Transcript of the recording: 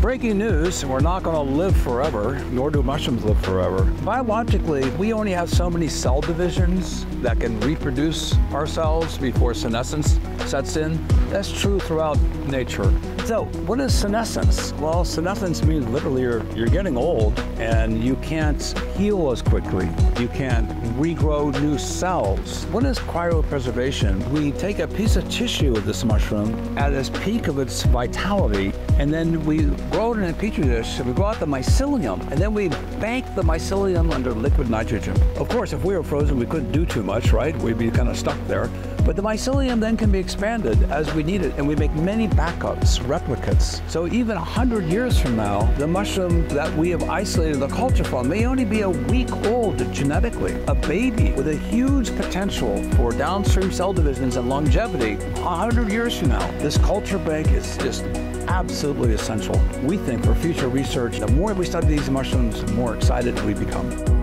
Breaking news, we're not going to live forever, nor do mushrooms live forever. Biologically, we only have so many cell divisions that can reproduce ourselves before senescence sets in. That's true throughout nature. So, what is senescence? Well, senescence means literally you're, you're getting old and you can't heal as quickly. You can't regrow new cells. What is cryopreservation? We take a piece of tissue of this mushroom at its peak of its vitality, and then we grow it in a petri dish, and we grow out the mycelium, and then we bank the mycelium under liquid nitrogen. Of course, if we were frozen, we couldn't do too much, right? We'd be kind of stuck there. But the mycelium then can be expanded as we need it, and we make many backups, replicates. So even 100 years from now, the mushroom that we have isolated the culture from may only be a week old genetically, a baby with a huge potential for downstream cell divisions and longevity 100 years from now. This culture bank is just absolutely essential, we think, for future research. The more we study these mushrooms, the more excited we become.